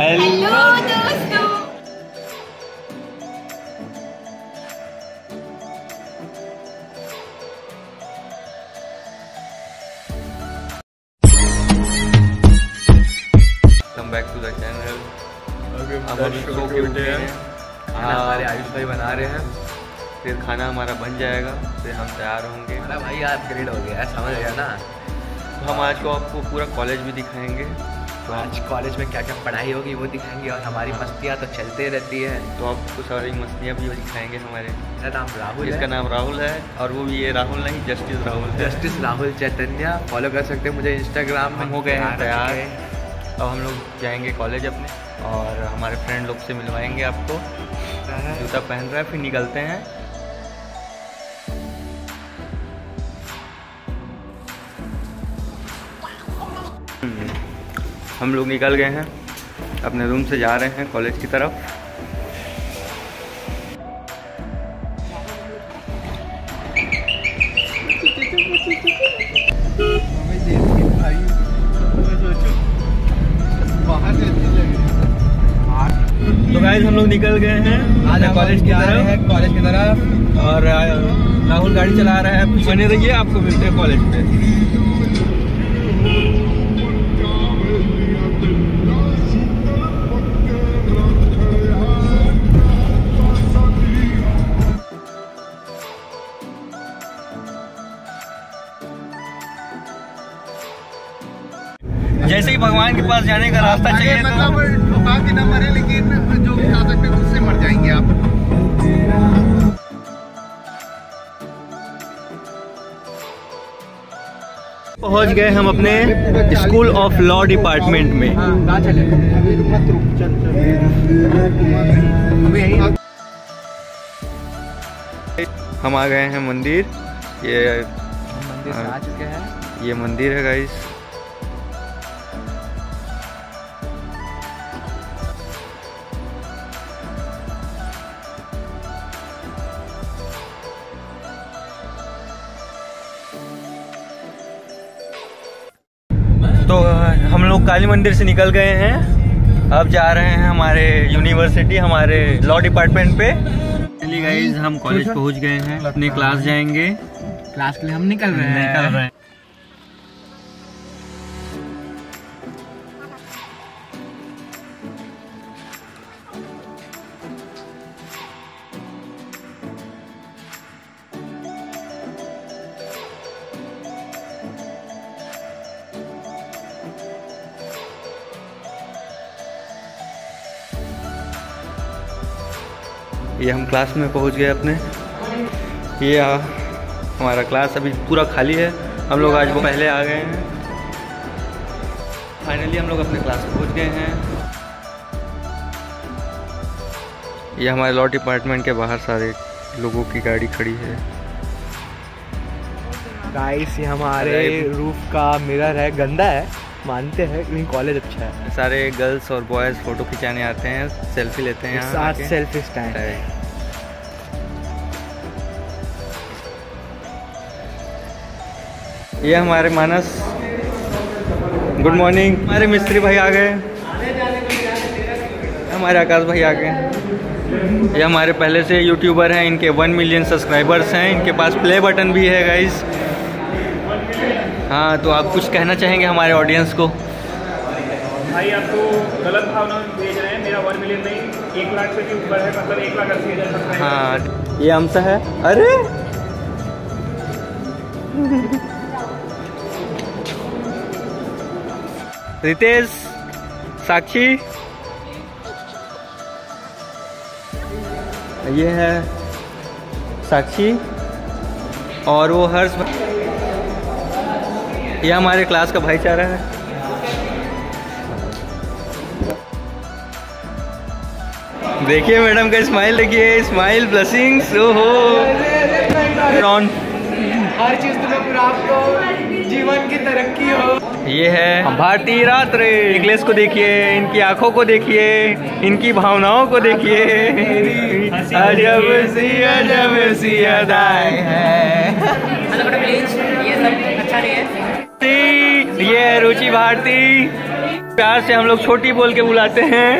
Hello दोस्तों। Come back to the channel अब हम सो के उठे हैं। खाना हमारे आयुष भाई बना रहे हैं। फिर खाना हमारा बन जाएगा फिर हम तैयार होंगे। हमारा भाई आज ग्रेड हो गया समझ गया ना। तो हम आज को आपको पूरा कॉलेज भी दिखाएँगे। तो आज कॉलेज में क्या क्या पढ़ाई होगी वो दिखाएँगे और हमारी मस्तियाँ तो चलते रहती है। तो आपको सारी मस्तियाँ भी दिखाएँगे हमारे। मेरा नाम राहुल इसका नाम राहुल है और वो भी ये राहुल नहीं justice Rahul justice Rahul Chaitanya. Follow कर सकते हैं मुझे इंस्टाग्राम हम हो गए हैं तैयार तैयार। अब हम लोग जाएँगे कॉलेज अपने और हमारे फ्रेंड लोग से मिलवाएँगे आपको। जूता पहन रहा है फिर निकलते हैं। हम लोग निकल गए हैं अपने रूम से जा रहे हैं कॉलेज की तरफ़। तो गाइज़ हम लोग निकल गए हैं आज हम कॉलेज की तरफ़। कॉलेज की तरफ़ और राहुल गाड़ी चला रहा है। बने रहिए आपको मिलते हैं कॉलेज पे। रास्ता चाहिए तो मतलब ठोका के न मरे लेकिन जो भी खा सकते हैं उससे मर जाएँगे आप। पहुँच गए हम अपने स्कूल ऑफ़ लॉ डिपार्टमेंट में। यहीं हम आ गए हैं मंदिर। ये मंदिर आ चुके हैं। ये मंदिर है गाइस काली मंदिर से निकल गए हैं। अब जा रहे हैं हमारे यूनिवर्सिटी हमारे लॉ डिपार्टमेंट पे। चलिए गाइज़ हम कॉलेज पहुँच गए हैं। अपने क्लास जाएँगे। क्लास के लिए हम निकल रहे हैं। निकल रहे हैं। ये हम क्लास में पहुँच गए अपने। ये आ, हमारा क्लास अभी पूरा खाली है। हम लोग आज वो पहले आ गए हैं। फाइनली हम लोग अपने क्लास में पहुँच गए हैं। ये हमारे लॉ डिपार्टमेंट के बाहर सारे लोगों की गाड़ी खड़ी है। गाइस ये हमारे रूफ का मिरर है गंदा है। मानते हैं लेकिन कॉलेज अच्छा है। सारे गर्ल्स और बॉयज़ फ़ोटो खिंचाने आते हैं सेल्फी लेते हैं यहाँ सेल्फी स्टैंड ये हमारे मानस। गुड मॉर्निंग हमारे मिस्त्री भाई आ गए। हमारे आकाश भाई आ गए। ये हमारे पहले से यूट्यूबर हैं इनके वन मिलियन सब्सक्राइबर्स हैं इनके पास प्ले बटन भी है गाइस हाँ तो आप कुछ कहना चाहेंगे हमारे ऑडियंस को? भाई आपको गलत भावना भेज रहे हैं मेरा वन मिलियन नहीं एक लाख से भी ऊपर है मतलब एक लाख अस्सी हज़ार हाँ। ये हमसा है? अरे! रितेश साक्षी? ये है साक्षी। और वो हर्ष ये हमारे क्लास का भाईचारा है। देखिए मैडम का स्माइल देखिए स्माइल ब्लसिंग्स ओहो। रॉन हर चीज़ तुम्हें प्राप्त हो जीवन की तरक्की हो। ये है भारतीय रात्र। इंग्लिश को देखिए इनकी आँखों को देखिए इनकी भावनाओं को देखिए। अजब सी अजब सी अदाएँ हैं। ये सब अच्छा नहीं है। ये है रुचि भारती। प्यार से हम लोग छोटी बोल के बुलाते हैं।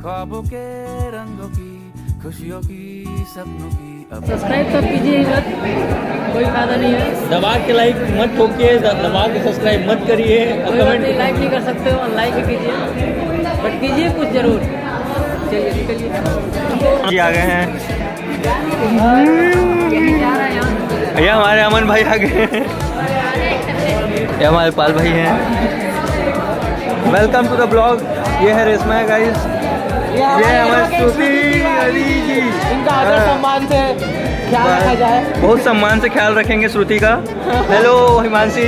ख्वाबों के रंगों की खुशियों की सपनों की सब्सक्राइब सब कीजिए कोई फ़ायदा नहीं है। दबा के लाइक मत ठोकिए दबा के सब्सक्राइब मत करिए और कमेंट लाइक नहीं कर सकते हो लाइक कीजिए। बट कीजिए कुछ ज़रूर। चलिए निकलिए जी आ गए हैं। जा रहा है। ये हमारे अमन भाई आ गए हैं। ये हमारे पाल भाई हैं। वेलकम टू द ब्लॉग ये है रेशमा गाइस ये है हमारी श्रुति अली जी। इनका आदर हाँ। सम्मान से ख्याल रखा जाए। बहुत सम्मान से ख्याल रखेंगे श्रुति का। Hello Himanshi.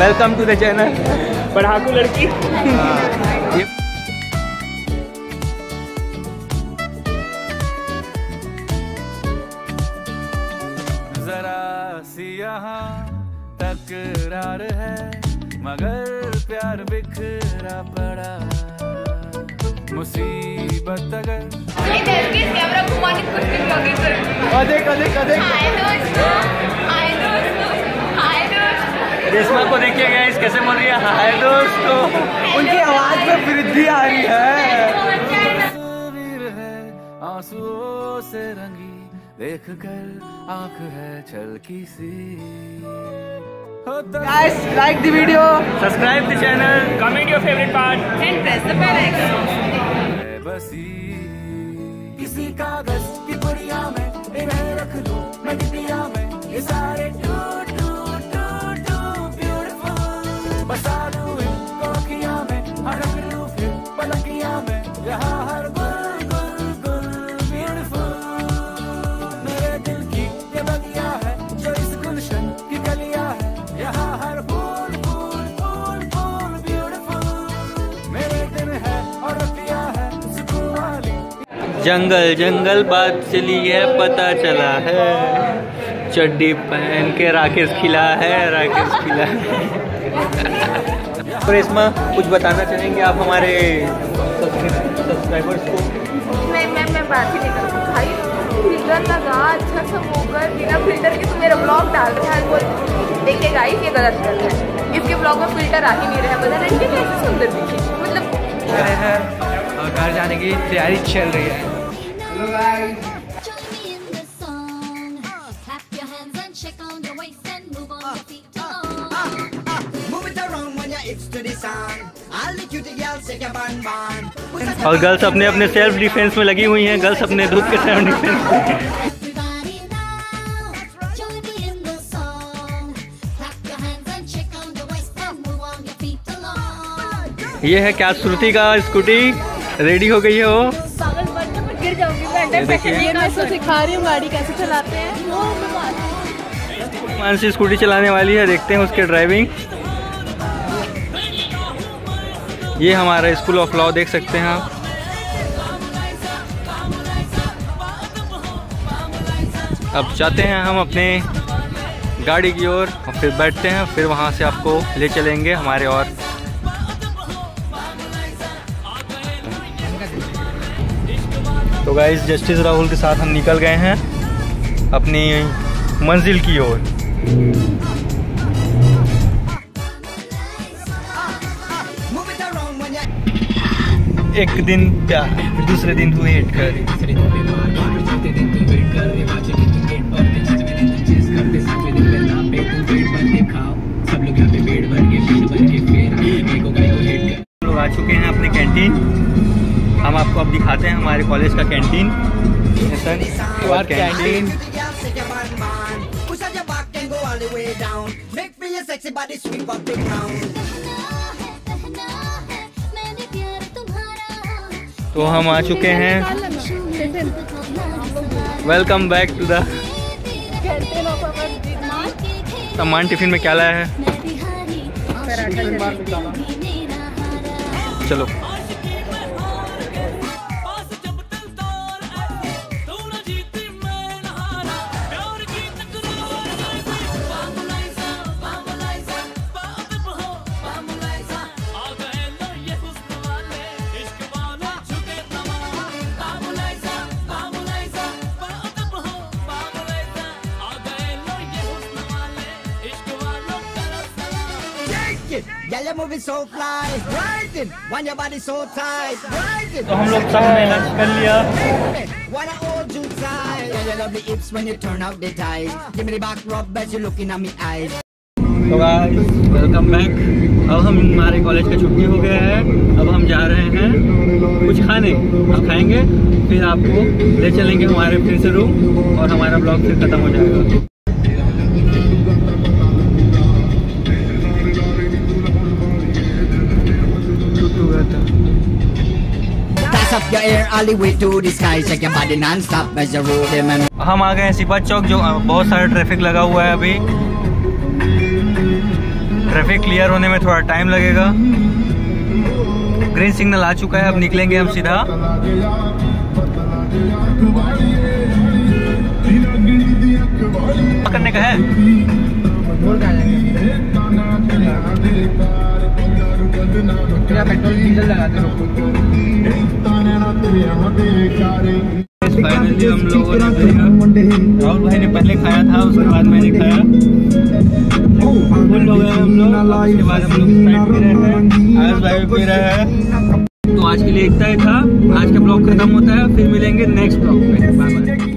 Welcome to the channel Padhaku Ladki. जरा सी यहाँ तकरार है मगर प्यार बिखरा पड़ा। मुसीबत अगर कैमरा घुमाने की कोशिश ब्लॉगिंग करूँ। कदे कदे कदे हाय दोस्तों हाय दोस्तों हाय दोस्तों। रेशमा को देखिए गाइस कैसे बोल रही है? हाय दोस्तों। उनकी आवाज़ में वृद्धि आ रही है। आंसुओं से रंगी देख कर आँख है छलकी सी। The video subscribe the channel comment your favourite part and press the bell icon है बसी किसी कागज़ की पुड़िया में इन्हें रख लो मैं डिबिया में। ये सारे too too too too beautiful बसा लूँ इनको अखियाँ में हड़क लूँ फिर पलकियाँ में। यहाँ हर जंगल जंगल बात चली है पता चला है। चड्डी पहन के राकेश खिला है राकेश खिला है। रेशमा कुछ बताना चाहेंगे आप हमारे सब्सक्राइबर्स को? मैं मैं मैं बात ही नहीं करूँ भाई। फ़िल्टर लगा अच्छा सा होकर बिना फ़िल्टर के तो मेरा ब्लॉग डाल रहा है वो देखिए गाइस ये गलत कर रहा है। इसके ब्लॉग में फ़िल्टर आ ही नहीं रहा बता रहे कैसे सुंदर दिखी। मतलब हैं और घर जाने की तैयारी चल रही है। Join me in the song. Clap your hands and shake on your waist and move on your feet along. Move it around when you're itch to the song. All the cutie girls shake your bun bun. और girls अपने अपने self defence में लगी हुई हैं girls अपने दूध के सेल्फ डिफेंस में Everybody now, join me in the song. Clap your hands and shake on your waist and move on your feet along. ये है क्या श्रुति का स्कूटी रेडी हो गई है वो ये मैं तो सिखा रही हूँ गाड़ी कैसे चलाते हैं। मानसी स्कूटी चलाने वाली है देखते हैं उसके ड्राइविंग ये हमारा स्कूल ऑफ़ लॉ देख सकते हैं आप। अब जाते हैं हम अपने गाड़ी की ओर और फिर बैठते हैं फिर वहाँ से आपको ले चलेंगे हमारे और गाइस जस्टिस राहुल के साथ हम निकल गए हैं अपनी मंजिल की ओर। एक दिन क्या दूसरे दिन तू वेट कर सब आ चुके हैं अपने कैंटीन up आपको अब दिखाते हैं हमारे कॉलेज का कैंटीन। तुम्हारा तो हम आ चुके हैं। वेलकम बैक टू द सम्मान टिफ़िन में क्या लाया है? चलो। Girl, you're moving so fly. In. When your body so tight. In. तो हम लोग सबने लंच कर लिया Wanna hold you tight. Yeah, your lovely hips when you turn out the tide. Give me the back rub as you're looking at me eyes. तो guys welcome back अब हम हमारे कॉलेज का छुट्टी हो गया है अब हम जा रहे हैं कुछ खाने अब खाएँगे फिर आपको ले चलेंगे हमारे फिर से रूम और हमारा ब्लॉग फिर खत्म हो जाएगा up your hair all the way to the sky. Shake your body non-stop as you roll them and हम आ गए हैं सिपत चौक जो बहुत सारा ट्रैफ़िक लगा हुआ है अभी। ट्रैफ़िक क्लियर होने में थोड़ा टाइम लगेगा। ग्रीन सिग्नल आ चुका है अब निकलेंगे हम सीधा। करने का है? पेट्रोल डीजल लगाते फाइनली हम लोगों ने देखा राहुल भाई ने पहले खाया था उसके बाद मैंने खाया फुल हो गए हम लोग उसके बाद हम लोग हैं तो आज के लिए इतना ही था। आज का ब्लॉग खत्म होता है, फिर मिलेंगे नेक्स्ट ब्लॉग में बाय बाय